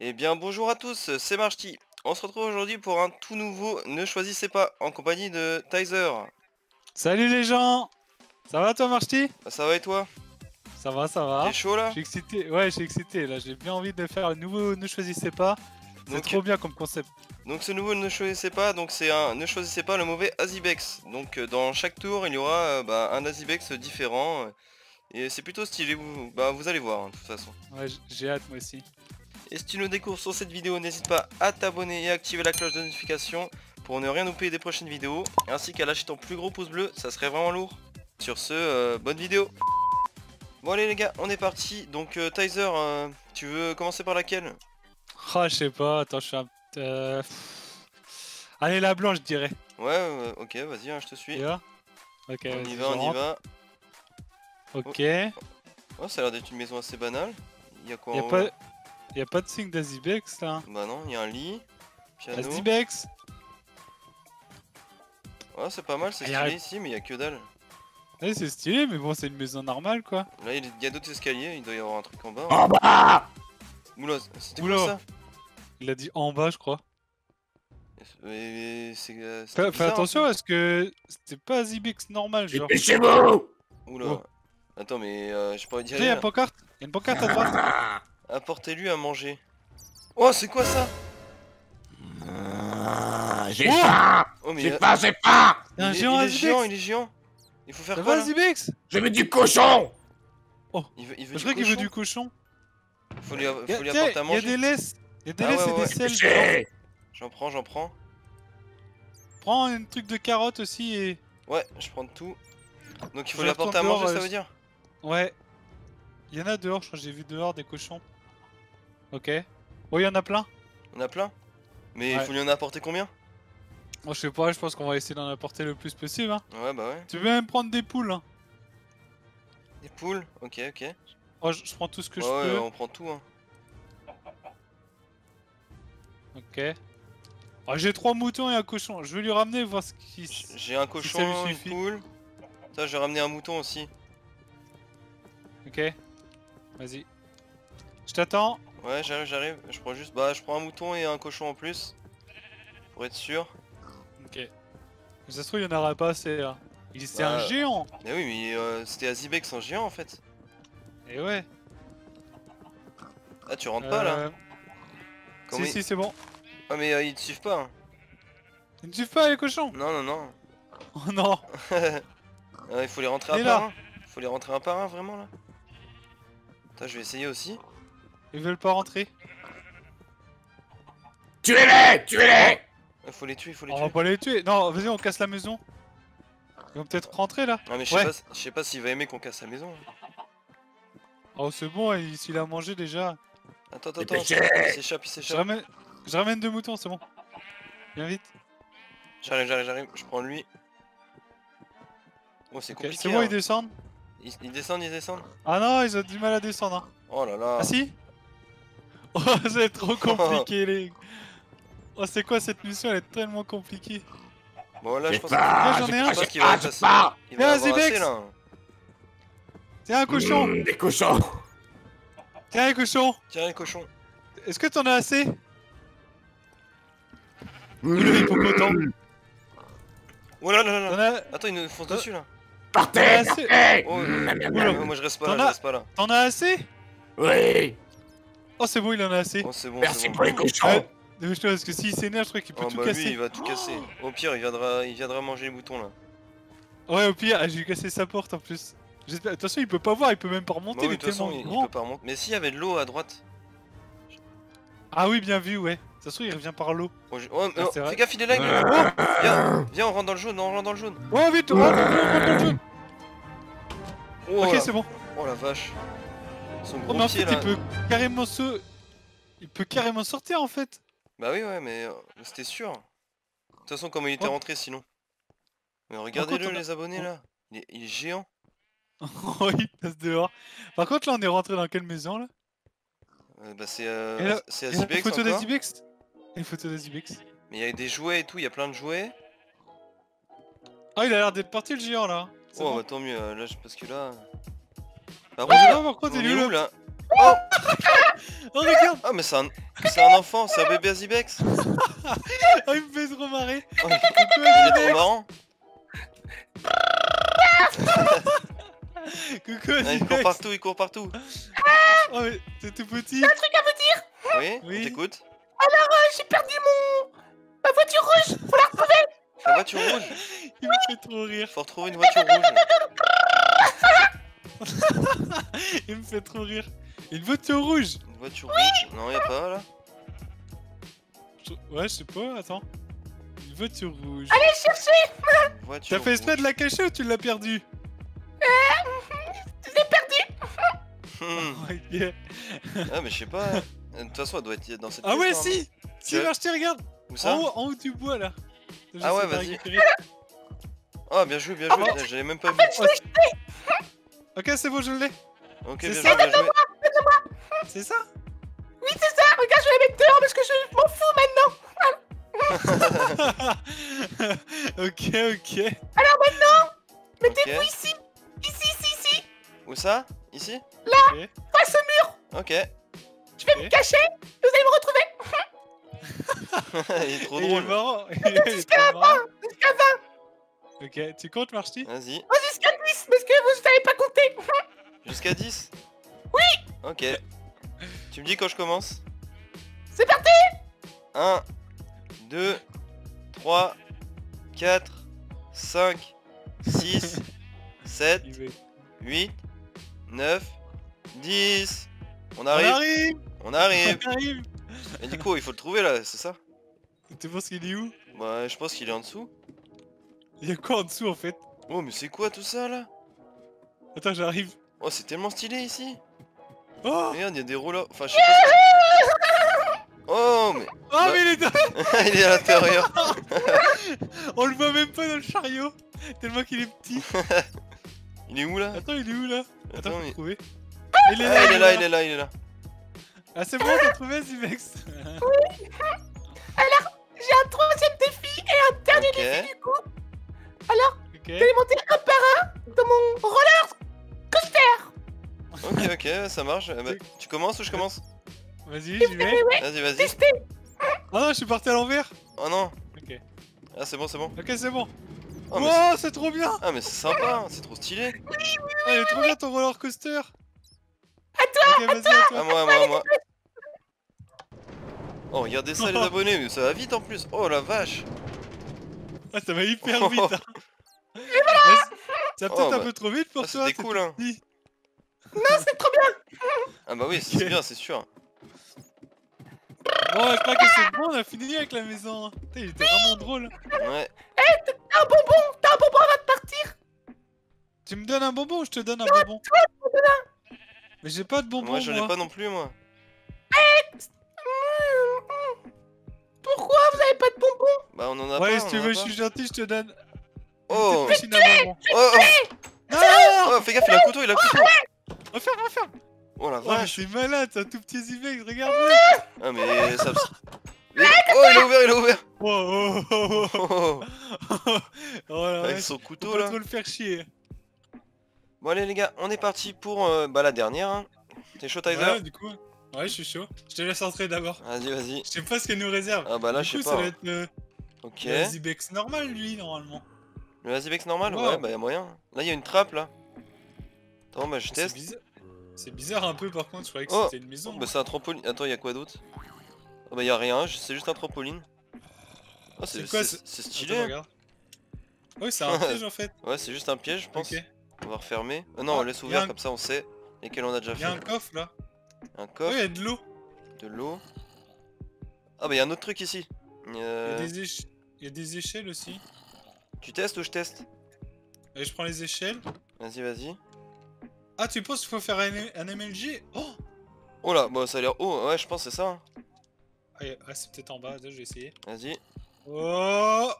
Eh bien bonjour à tous, c'est Marchty. On se retrouve aujourd'hui pour un tout nouveau Ne choisissez pas en compagnie de Tizer. Salut les gens Ça va toi Marchty Bah, Ça va et toi? Ça va, ça va. T'es chaud là? Je suis excité, ouais je suis excité là, j'ai bien envie de faire un nouveau Ne choisissez pas. C'est trop bien comme concept. Donc ce nouveau Ne choisissez pas, donc c'est un Ne choisissez pas le mauvais Azibex. Donc euh, dans chaque tour il y aura euh, bah, un Azibex différent. Et c'est plutôt stylé, vous, bah, vous allez voir hein, de toute façon. Ouais j'ai hâte moi aussi. Et si tu nous découvres sur cette vidéo, n'hésite pas à t'abonner et à activer la cloche de notification pour ne rien louper des prochaines vidéos, ainsi qu'à lâcher ton plus gros pouce bleu, ça serait vraiment lourd. Sur ce, euh, bonne vidéo Bon allez les gars, on est parti. Donc euh, Tizer, euh, tu veux commencer par laquelle? Ah je sais pas, attends je suis un... euh, Allez la blanche je dirais. Ouais, ok, vas-y, hein, je te suis. Ok, On y va, on y va. Ok. Oh, ça a l'air d'être une maison assez banale. Il y a quoi en haut? Y a pas de signe d'Azibex là. Bah non, il y a un lit, piano. Azibex Ouais, c'est pas mal, c'est Ah, y stylé a- ici, mais il y a que dalle. Ouais c'est stylé mais bon c'est une maison normale quoi. Là, il y a d'autres escaliers, il doit y avoir un truc en bas. En bas Oula, c'était quoi ça? Il a dit en bas je crois. Mais c'est. euh, Fais, fais attention parce que c'était pas Azibex normal genre. Dépêchez-vous Oula. Oh. Attends, mais euh, j'ai pas envie d'y Tiens, y'a aller. une pancarte Y'a une pancarte à droite Apportez-lui à manger. Oh, c'est quoi ça? Ah, J'ai Oh faim Oh. J'ai euh, faim, j'ai faim il, un est, géant il est géant, il est géant. Il faut faire Ça quoi va là? Azibex Je veux du cochon Il veut, il veut Je du crois qu'il veut cochon du cochon. Faut lui, faut lui apporter à y a manger. des laisses. Y'a des Ah laisses ouais, et ouais. des sels. J'en prends, j'en prends. Prends un truc de carotte aussi et. Ouais, je prends tout. Donc il faut lui apporter à manger, dehors, ça euh, veut dire? Ouais. Il y en a dehors, je crois que j'ai vu dehors des cochons. Ok. Oh, il y en a plein. On a plein Mais il Ouais. faut lui en apporter combien? Moi, je sais pas, je pense qu'on va essayer d'en apporter le plus possible. Hein. Ouais, bah ouais. Tu veux même prendre des poules. Hein. Des poules? Ok, ok. Oh, je, je prends tout ce que ouais, je ouais, peux. on prend tout. Hein. Ok. Oh, j'ai trois moutons et un cochon. Je vais lui ramener voir ce qui. J'ai un cochon, lui une poule. Ça, j'ai ramené un mouton aussi. Ok. Vas-y. Je t'attends. Ouais, j'arrive, j'arrive. Je prends juste. Bah, je prends un mouton et un cochon en plus. Pour être sûr. Ok. Mais ça se trouve, il y en aura pas assez là. Il c'est Bah, un géant. Mais oui, mais euh, c'était Azibex en géant en fait. Et ouais. Ah, tu rentres pas là Euh, Comment Si, si, c'est bon. Ah, mais euh, ils te suivent pas. hein. Ils ne suivent pas les cochons Non, non, non. Oh non Ah, il faut les rentrer un par un. Faut les rentrer un par un vraiment là. Attends, je vais essayer aussi. Ils veulent pas rentrer Tuez-les Tuez-les Il faut les tuer, il faut les On tuer. va pas les tuer Non, vas-y, on casse la maison. Ils vont peut-être rentrer là Non, mais je sais Ouais. pas, je sais pas s'il va aimer qu'on casse la maison. Oh, c'est bon, il- s'il a mangé déjà. Attends, attends, attends. Il s'échappe, il Je s'échappe. ramène... Je ramène deux moutons, c'est bon. Viens vite. J'arrive, j'arrive, j'arrive. Je prends lui. Oh, c'est compliqué. C'est bon, hein. ils descendent Ils, ils descendent, ils descendent. Ah non, ils ont du mal à descendre. Hein. Oh là là. Ah si Oh, c'est trop compliqué, les... Oh, c'est quoi cette mission? Elle est tellement compliquée. Bon, là, je J'ai pense, faim j'en ai un. je pense qu'il va il va avoir assez là. Tiens un cochon Mmh, Des cochons Tiens un cochon Tiens, les cochons. Est-ce que t'en as assez? Mmh, Le hippopotame. Oh là là là là. Attends, il nous fonce dessus là. Partez partez Oh, Mmh, moi je reste pas là, T'en je as- reste pas là. T'en as assez? Oui Oh, c'est bon, il en a assez. Oh, c'est bon, Merci pour les cochons parce que s'il s'énerve, je crois qu'il peut Oh, tout bah casser. lui, il va tout casser. Au pire, il viendra, il viendra manger les boutons là. Ouais, au pire, ah, j'ai cassé sa porte en plus. J'espère- Attention, il peut pas voir, il peut même pas Bah remonter, oui, il de est toute façon, tellement il, il grand. peut pas remonter. Mais s'il y avait de l'eau à droite. Ah oui, bien vu, ouais. Ça se trouve, il revient par l'eau. Oh, je- oh, mais Ah, oh, fais gaffe, il est là. Viens, viens, on rentre dans le jaune, on rentre dans le jaune. Oh, vite, rentre, rentre, dans le jaune. Oh, Ok, c'est bon. oh la vache. Son Oh, gros mais en pied fait, là. il peut carrément se. Il peut carrément sortir en fait. Bah oui, ouais, mais euh, c'était sûr. De toute façon, comment il était Oh. rentré sinon Mais regardez-le, a- les abonnés on- là. Il est, il est géant. Oh, il passe dehors. Par contre, là, on est rentré dans quelle maison là? Euh, bah c'est euh, c'est Il y a une Azibex photo d'Azibex? Une photo d'Azibex. Mais il y a des jouets et tout, il y a plein de jouets. Oh, il a l'air d'être parti le géant là. Oh bon. bah tant mieux, euh, là, parce que là... Bah, Je sais Roger, pas pourquoi on t'es est où là Oh Oh regarde Ah mais c'est un... c'est un enfant, c'est un bébé Azibex. Oh il me fait trop marrer Oh, Coucou Il est trop marrant Coucou Ah, Il court partout, il court partout. Oh mais t'es tout petit. Oui, Oui. on t'écoute. J'ai perdu mon... Ma voiture rouge La voiture rouge. Il me fait trop rire. Faut retrouver une voiture rouge Il me fait trop rire. Une voiture rouge. Une voiture rouge. Non, y'a pas là. Je- Ouais je sais pas, attends. Une voiture rouge. Allez, chercher Voiture T'as fait exprès de la cacher ou tu l'as perdue? Je l'ai perdu Hmm. Ok. Ah mais je sais pas. De toute façon elle doit être dans cette Ah ouais non si. Si Que- marche regarde. Où ça En haut, en haut du bois là. Ah ouais, vas-y. Ah bien joué, bien joué, Ah, j'avais même pas vu Ok c'est bon je l'ai. Ok, C'est ça, C'est ça? Oui, c'est ça. Regarde, je vais la mettre dehors parce que je m'en fous maintenant. Ok ok. Ok, Ici. Ici, ici, ici. Où ça? Ici? Face au mur. Ok. Je vais me cacher. Vous allez me retrouver. Il est trop drôle. marrant Il est trop marrant Jusqu'à 20 Ok tu comptes Marty? Vas-y, jusqu'à 10 Parce que vous savez pas compter. Jusqu'à 10 Oui. Ok. Tu me dis quand je commence? C'est parti! 1, 2, 3, 4, 5, 6, 7, Il veut- 8, 9, 10 On On arrive, arrive. On arrive. On arrive. Et du coup il faut le trouver là, c'est ça? Tu penses qu'il est où? Bah je pense qu'il est en dessous. Il y a quoi en dessous en fait? Oh mais c'est quoi tout ça là? Attends j'arrive. Oh c'est tellement stylé ici! Oh! Regarde, il y a des rouleaux. Enfin, je sais pas. Oh, mais Oh Bah- mais il est dans- il est à l'intérieur. On le voit même pas dans le chariot Tellement qu'il est petit. Il est où là? Attends il est où là? Attends Attends, le trouver. Il est Ah, là il est là, il est là, il est là. Ah c'est bon t'as trouvé Zivex J'ai un troisième défi et un dernier défi du coup. Alors, Ok je vais monter un par un dans mon roller coaster Ok, ok, ça marche. Eh ben, tu commences ou je commence? Vas-y j'y vais Vas-y, vas-y. Oh non je suis parti à l'envers Oh non. Ok Ah, c'est bon, c'est bon. Ok c'est bon Oh, Oh c'est trop bien Ah, mais c'est sympa, hein, c'est trop stylé. Ah, il est trop bien ton roller coaster À toi, vas-y, à À toi moi, à moi, à moi. Oh, regardez ça, les abonnés, mais ça va vite en plus. Oh la vache. Ah, ça va hyper vite hein. Ouais, Ça va Oh, peut-être un bah, peu trop vite pour ah, toi, c'était cool, hein. petit. C'est trop bien Ah, bah oui, c'est bien, c'est sûr. Bon, je crois que c'est bon, on a fini avec la maison. Putain, il était vraiment drôle. Ouais. Un bonbon T'as un bonbon avant de partir Tu me donnes un bonbon ou je te donne un bonbon? Mais j'ai pas de bonbon, Moi, j'en ai pas non plus, moi. Pourquoi vous avez pas de bonbons Bah, on en a Ouais, pas. si on tu veux, je suis gentil, je te donne Oh, à bonbons. oh, oh, Non oh, fais gaffe, il a un couteau, il a un couteau. Referme, referme Oh la Oh, vache. c'est malade, c'est un tout petit Zivex, regarde-le Ah, mais ça. Oh, il a ouvert, il a ouvert. Oh, oh, oh, oh, Oh, oh. Oh la avec son faut couteau là. trop le faire chier. Bon allez les gars, on est parti pour euh, bah, la dernière. Hein. T'es chaud Tyler Ouais, du coup, ouais, je suis chaud. Je te laisse entrer d'abord. Vas-y, vas-y. Je sais pas ce qu'elle nous réserve. Ah bah là, du je coup, sais ça pas. va hein. être le, Ok. le Zibex normal, lui, normalement. Le Azibex normal. Ouais, bah y'a moyen. Là, y'a une trappe là. Attends, bah je C'est teste. bizarre. C'est bizarre un peu par contre, je croyais que Oh, c'était une maison. Bah c'est un trampoline. Attends, y'a quoi d'autre? Ah bah y'a rien, je- c'est juste un trampoline. Oh, c'est C'est quoi, c'est- ce- c'est Attends, stylé. hein. regarde. Oui, c'est un piège en fait. Ouais, c'est juste un piège, je pense. Ok. On va refermer. Euh, non, Ah, on laisse y a ouvert un- comme ça on sait lesquels on a déjà Il y a un coffre là. Un Oh, coffre, il y a de l'eau. de l'eau. Ah bah y'a un autre truc ici. Il y, a Euh, des éche- il y a des échelles aussi. Tu testes ou je teste Allez, je prends les échelles. Vas-y, vas-y. Ah, tu penses qu'il faut faire un, un MLG Oh Oh là, bah ça a l'air haut. Ouais, je pense que c'est ça. hein. Ah, ah, c'est peut-être en bas, je vais essayer. Vas-y. Oh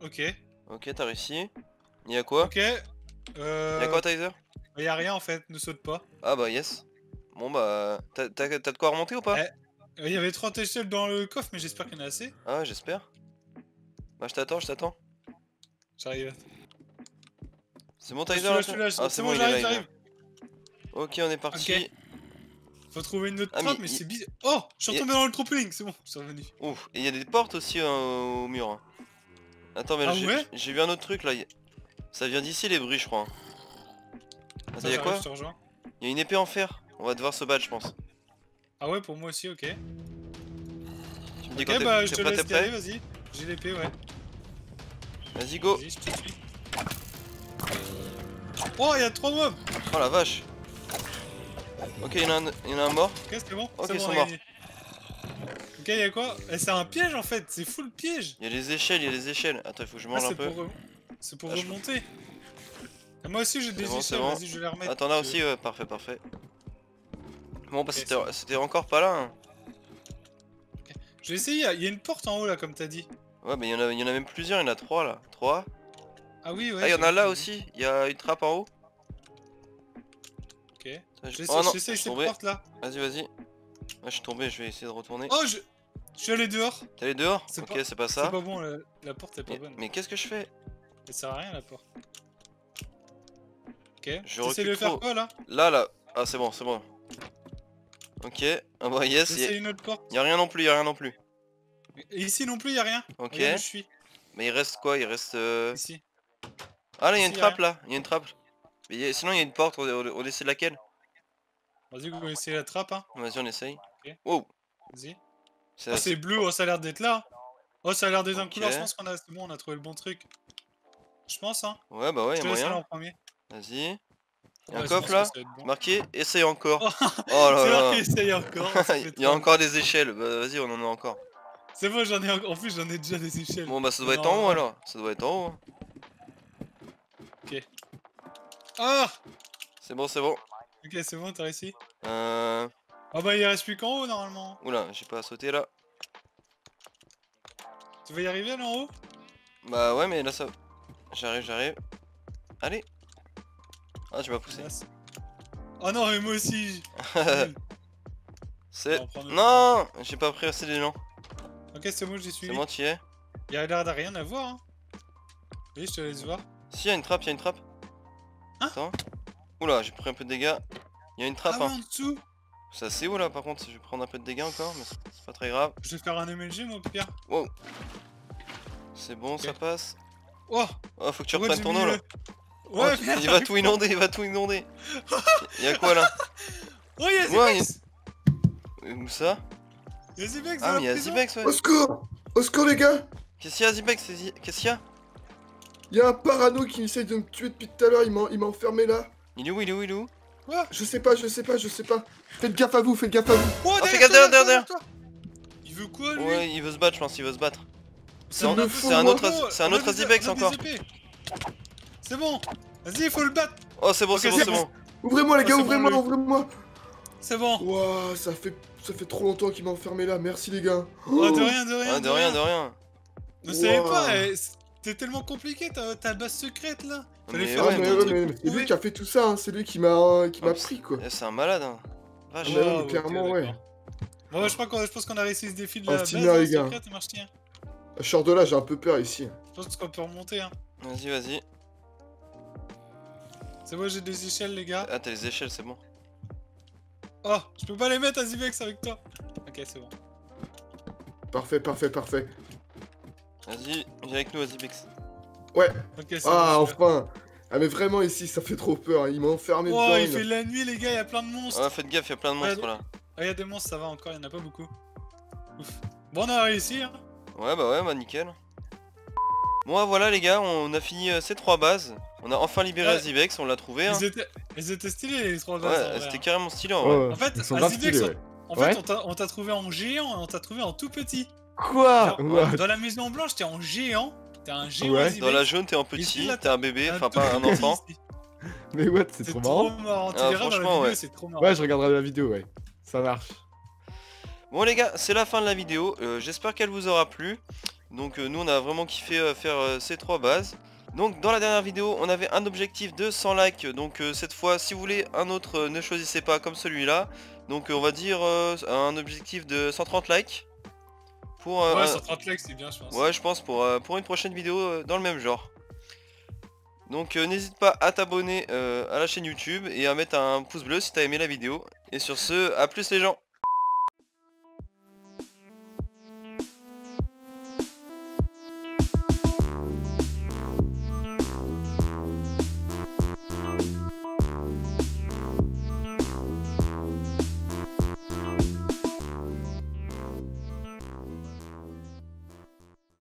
Ok, Ok, t'as réussi. Y'a quoi ok. Euh... Y'a quoi, Tyser y a rien en fait, ne saute pas. Ah bah yes. Bon bah, t'as de quoi remonter ou pas Eh. Il y avait 30 échelles dans le coffre, mais j'espère qu'il y en a assez. Ah j'espère. Bah je t'attends, je t'attends. J'arrive. C'est là, là, je- Ah c'est bon, bon, il là. j'arrive. Ok, on est parti. Faut trouver une autre Ah, trappe, mais c'est bizarre. Oh Je suis retombé dans le trampoline, c'est bon, je suis revenu. Ouf, et il y a des portes aussi hein, au mur. hein. Attends, mais Ah j'ai ouais vu un autre truc là. Ça vient d'ici les bruits, je crois. hein. Attends, Ça, y a j'arrive, quoi je te rejoins. Il y a une épée en fer. On va devoir se battre, je pense. Ah ouais, pour moi aussi, ok. Tu me dis quand bah je te laisse vas-y. J'ai l'épée, ouais. Vas-y, go. Je suis. Oh, il y a trois mobs Oh la vache. Ok, il y en a un, il y en a un mort. Ok, c'est bon Ok, ils sont morts. Ok, il y a quoi? Eh, C'est un piège en fait, c'est full piège Il y a les échelles, il y a les échelles. Attends, il faut que je Ah, mange un c'est peu. re- c'est pour Ah, je- remonter. Et moi aussi j'ai des bon, échelles, bon. vas-y, je vais les remettre. Ah, t'en as Je- aussi, ouais, parfait, parfait. Bon, bah c'était encore pas là. hein. Je vais essayer, il y a une porte en haut là, comme t'as dit. Ouais, mais il y, en a- y en a même plusieurs, il y en a trois là. Trois. Ah oui, ouais. ah, il y en a là aussi. Il y a une trappe en haut. Ok. J'essaie Oh cette porte là. Vas-y, vas-y. Ouais, je suis tombé, je vais essayer de retourner. Oh, je... je suis allé dehors. T'es allé dehors c'est Ok, pas- c'est pas C'est ça. pas bon, la, la porte est pas Mais, bonne. mais qu'est-ce que je fais Elle sert à rien la porte. Ok. Je de faire quoi là? Là, là. Ah, c'est bon, c'est bon. Ok. Ah bah yes, y J'essaie a, une autre porte. y a rien non plus, y a rien non plus. Et ici non plus, y a rien. Ok. Regarde où je suis. Mais il reste quoi? Il reste... euh, Ici. Ah là, il y a une trappe là. Il y a une trappe. Mais a- Sinon, il y a une porte. On, on, essaie laquelle? Vas-y, on va essayer la trappe, hein. Vas-y, on essaye. Ok. Wow. Vas-y. C'est Oh, c'est bleu, oh, ça a l'air d'être là. Oh, ça a l'air d'être un Ok. couleur, je pense qu'on a. C'est bon, on a trouvé le bon truc. Je pense, hein. Ouais, bah ouais, y te a moyen. Vas-y. Y a Ouais, un coffre là bon. Marqué, essaye encore. Oh, Oh là c'est là. marqué, essaye encore. Il y a encore des échelles. Bah vas-y, on en a encore. C'est bon, j'en ai en... en plus, j'en ai déjà des échelles. Bon bah ça doit être en haut alors. Ça doit être en haut. hein. Ah C'est bon, c'est bon. Ok, c'est bon, t'as réussi? Euh... Ah bah, il reste plus qu'en haut normalement. Oula, j'ai pas à sauter là. Tu vas y arriver là en haut? Bah ouais, mais là ça... J'arrive, j'arrive. Allez. Ah, tu m'as poussé. C'est- Oh non, mais moi aussi. c'est... Non J'ai pas pris assez d'élan. Ok, c'est bon, j'y suis. C'est bon, tu y es Il y a l'air de rien à voir. Hein. Oui, je te laisse voir. Si, y a une trappe, y a une trappe. Hein Attends. Oula, j'ai pris un peu de dégâts. Y a une trappe, ah, ouais, hein. en dessous. C'est assez haut là par contre, je vais prendre un peu de dégâts encore, mais c'est c'est pas très grave. Je vais faire un MLG, moi, pire. C'est bon, ça passe. Oh Oh, faut que tu reprennes ton eau là. Oh, Ouais, tu- merde, il va tout inonder, il va tout inonder. y a quoi là Oh, y'a Ouais, Zibex Où ça? Y'a Zibex Ah, mais y a prison. Zibex, ouais. Au secours Au secours les gars Qu'est-ce qu'il y a, Zibex Qu'est-ce qu'il y a? Il y a un parano qui essaye de me tuer depuis tout à l'heure, il m'a il m'a enfermé là. Il est où Il est où Il est où? Je sais pas, je sais pas, je sais pas. Faites gaffe à vous, faites gaffe à vous. Oh, Ah, fais derrière gaffe, derrière, toi, Il veut quoi, lui? Ouais, il veut se battre, je pense, il veut se battre. C'est un- autre- c'est un autre encore. C'est bon Vas-y, il faut le battre Oh, c'est bon, c'est bon, c'est bon. Ouvrez-moi les gars, c'est ouvrez-moi, ouvrez-moi. C'est bon Ouah, ça fait ça fait trop longtemps qu'il m'a enfermé là. Merci les gars. Oh, de rien, de rien, Ah, de rien, de rien. Ne savais Wow. pas, eh, c'était tellement compliqué ta, ta base secrète là Fallait Mais faire Ah, ouais, mais, ouais, mais c'est lui qui a fait tout ça, hein, c'est lui qui m'a qui m'a Hop. pris quoi. Eh, C'est un malade, hein. Vache. mais ouais, clairement, ouais. Bon, ouais, je crois qu'on je pense qu'on a réussi ce défi de la base hein, les gars. secrète, marche. Je sors de là, j'ai un peu peur ici. Je pense qu'on peut remonter hein. Vas-y, vas-y. C'est bon, j'ai des échelles les gars. Ah, t'as les échelles, c'est bon. Oh, je peux pas les mettre à Zibex avec toi. Ok, c'est bon. Parfait, parfait, parfait. Vas-y, viens avec nous. Ok, c'est Ah, bon. enfin. Ah mais vraiment ici, ça fait trop peur. Il m'a enfermé Oh, dedans. il il fait la nuit les gars, il y a plein de monstres. Ah, faites gaffe, y a plein de Ouais, monstres là. Ah, il y a des monstres, ça va encore, il y en a pas beaucoup. Ouf. Bon, on a réussi hein. Ouais, bah ouais, bah nickel. Bon, voilà les gars, on a fini euh, ces trois bases. On a enfin libéré Ouais. Azibex, on l'a trouvé. Hein. Ils étaient, ils étaient stylés les trois bases. en Ouais, vrai, c'était hein. carrément stylé en vrai. En fait, ils sont à grave Zibex, stylés, ouais. En Ouais. fait, on t'a- on t'a trouvé en géant et on t'a trouvé en tout petit. Quoi Genre, Ouais. Dans la maison blanche, t'es en géant. T'es un géant Ouais. Dans la jaune, t'es en petit, là, t'es un bébé, enfin tout pas un petit enfant. Mais what, c'est trop trop marrant. marrant. Tu Ah, verras dans la franchement, vidéo, ouais. c'est trop marrant. Ouais, je regarderai la vidéo, ouais. Ça marche. Bon les gars, c'est la fin de la vidéo. Euh, J'espère qu'elle vous aura plu. Donc euh, nous, on a vraiment kiffé euh, faire euh, ces trois bases. Donc dans la dernière vidéo, on avait un objectif de 100 likes. Donc euh, cette fois, si vous voulez un autre, euh, ne choisissez pas comme celui-là. Donc euh, on va dire un objectif de 130 likes. Pour, Ouais, un- 130 likes, c'est bien, je pense. Ouais, je pense pour, pour une prochaine vidéo dans le même genre. Donc n'hésite pas à t'abonner à la chaîne YouTube et à mettre un pouce bleu si t'as aimé la vidéo. Et sur ce, à plus les gens